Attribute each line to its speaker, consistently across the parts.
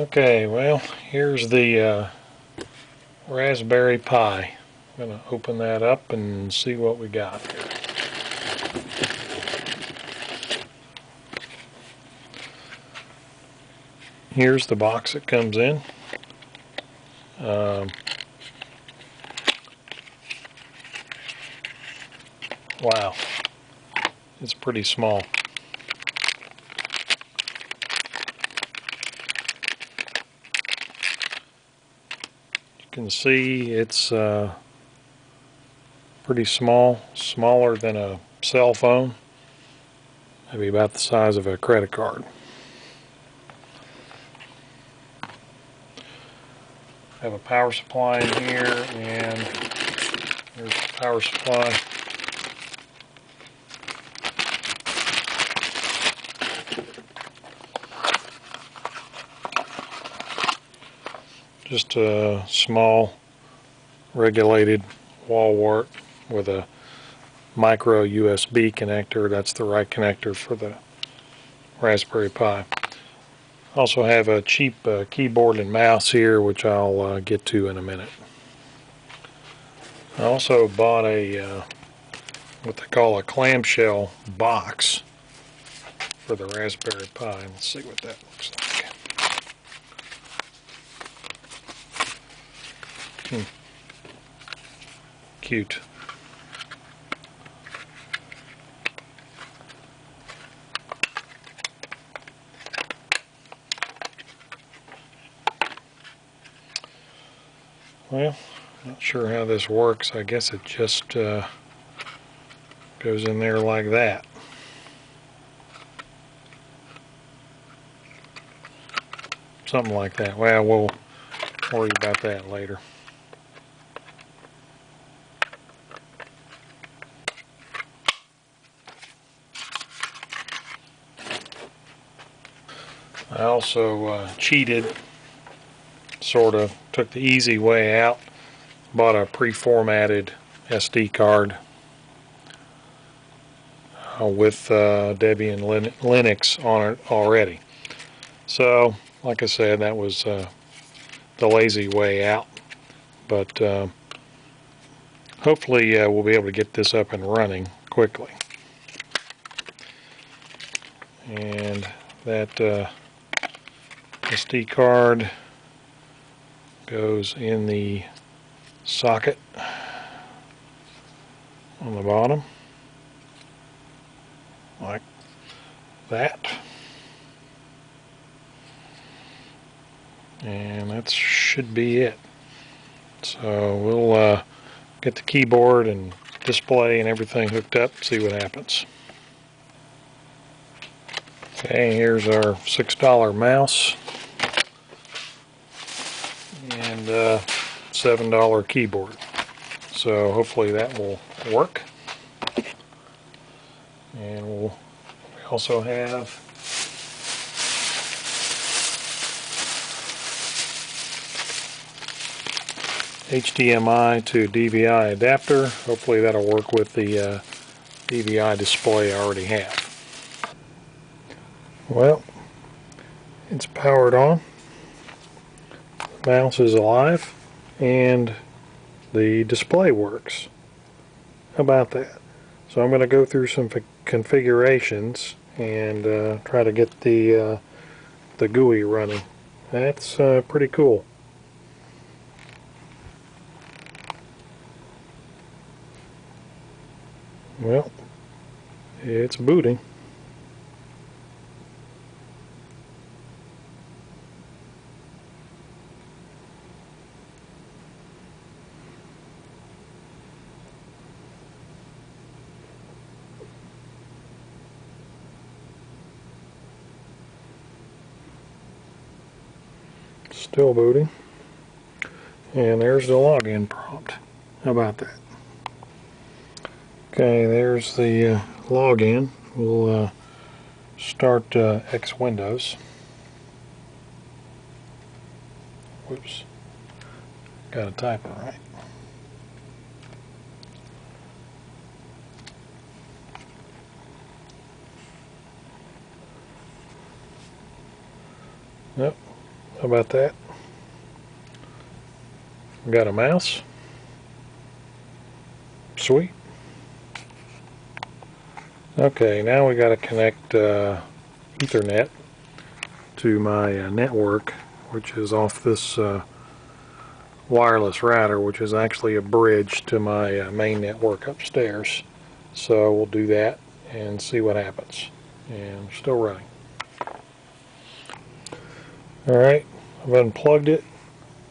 Speaker 1: Okay, well, here's the uh, Raspberry Pi. I'm going to open that up and see what we got. Here's the box it comes in. Um, wow, it's pretty small. Can see it's uh, pretty small, smaller than a cell phone, maybe about the size of a credit card. I have a power supply in here and there's the power supply. Just a small regulated wall wart with a micro USB connector. That's the right connector for the Raspberry Pi. Also have a cheap uh, keyboard and mouse here which I'll uh, get to in a minute. I also bought a uh, what they call a clamshell box for the Raspberry Pi. Let's see what that looks like. Hmm. Cute. Well, not sure how this works. I guess it just uh, goes in there like that. Something like that. Well, we'll worry about that later. I also uh, cheated, sort of took the easy way out, bought a pre-formatted SD card uh, with uh, Debian Lin Linux on it already. So, like I said, that was uh, the lazy way out. But uh, hopefully uh, we'll be able to get this up and running quickly. And that SD card goes in the socket on the bottom like that. And that should be it. So we'll uh, get the keyboard and display and everything hooked up see what happens. Okay here's our six dollar mouse and uh, $7 keyboard. So hopefully that will work. And we'll, we also have HDMI to DVI adapter. Hopefully that'll work with the uh, DVI display I already have. Well, it's powered on mouse is alive and the display works. How about that? So I'm going to go through some configurations and uh, try to get the uh, the GUI running. That's uh, pretty cool. Well, it's booting. Booting. And there's the login prompt. How about that? Okay, there's the uh, login. We'll uh, start uh, X Windows. Whoops. Got type it right. Yep, How about that? Got a mouse. Sweet. Okay, now we got to connect uh, Ethernet to my uh, network, which is off this uh, wireless router, which is actually a bridge to my uh, main network upstairs. So we'll do that and see what happens. And still running. Alright, I've unplugged it,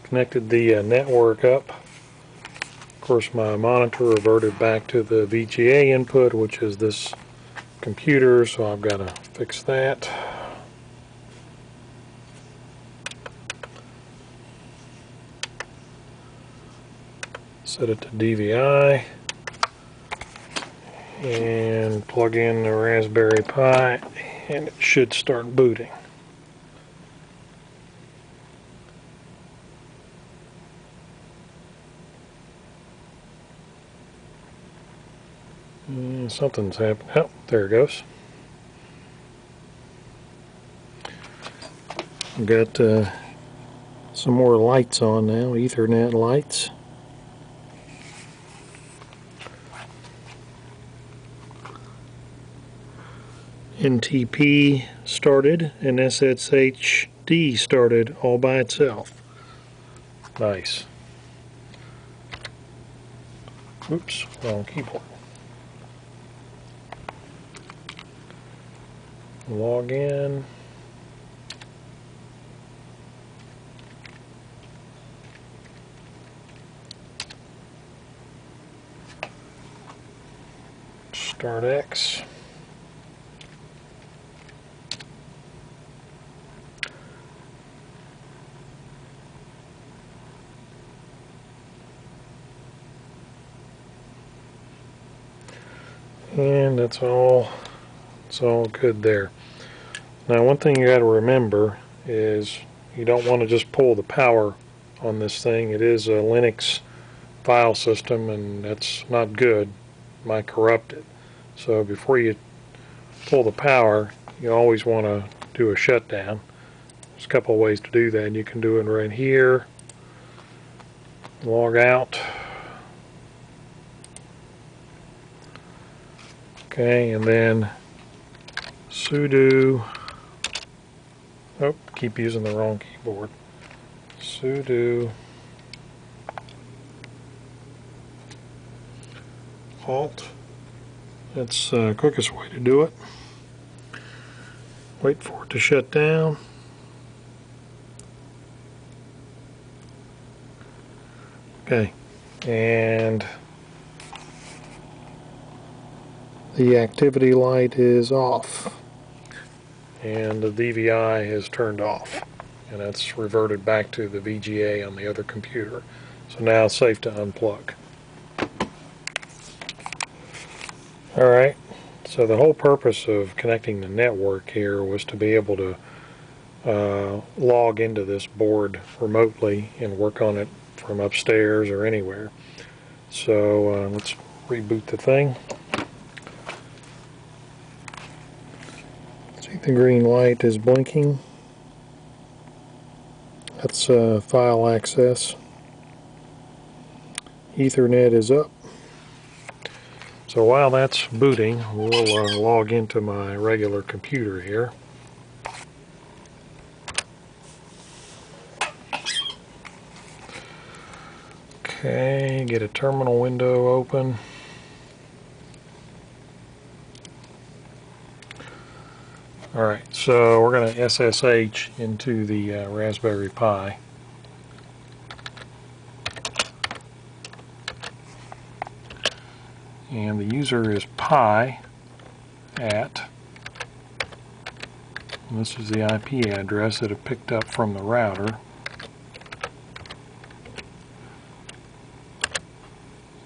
Speaker 1: connected the uh, network up. Of course my monitor reverted back to the VGA input, which is this computer, so I've got to fix that. Set it to DVI and plug in the Raspberry Pi and it should start booting. Something's happened. Oh, there it goes. I've got uh, some more lights on now, Ethernet lights. NTP started and SSHD started all by itself. Nice. Oops, wrong keyboard. Log in. Start X. And that's all, it's all good there. Now one thing you got to remember is you don't want to just pull the power on this thing. It is a Linux file system and that's not good. It might corrupt it. So before you pull the power, you always want to do a shutdown. There's a couple of ways to do that. You can do it right here. Log out. Okay, and then sudo, oh, keep using the wrong keyboard, sudo. Halt, that's the quickest way to do it. Wait for it to shut down. Okay, and the activity light is off and the DVI is turned off and that's reverted back to the VGA on the other computer. So now it's safe to unplug. Alright, so the whole purpose of connecting the network here was to be able to uh, log into this board remotely and work on it from upstairs or anywhere. So uh, let's reboot the thing. See the green light is blinking. That's uh, file access. Ethernet is up. So while that's booting, we'll uh, log into my regular computer here. Okay, get a terminal window open. Alright, so we're going to SSH into the uh, Raspberry Pi. And the user is pi at, this is the IP address that it picked up from the router.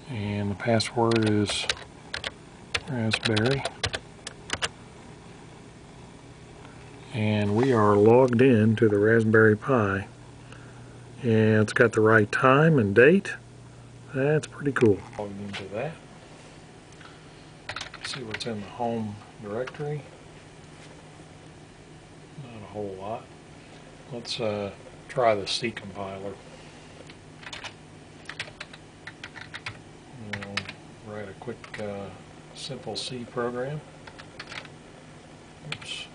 Speaker 1: And the password is raspberry. And we are logged in to the Raspberry Pi and it's got the right time and date that's pretty cool logged into that see what's in the home directory not a whole lot let's uh, try the C compiler. We'll write a quick, uh, simple C program. Oops.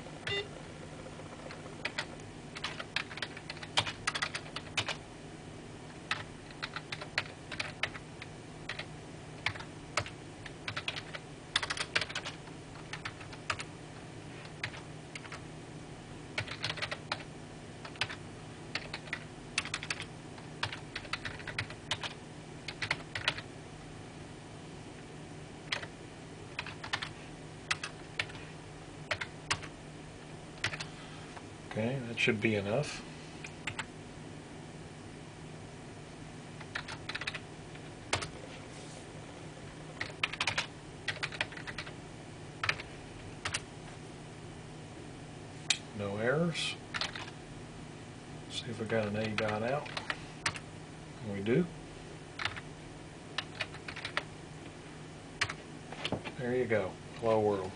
Speaker 1: Okay, should be enough. No errors. See if we got an A dot out. We do. There you go. Hello world.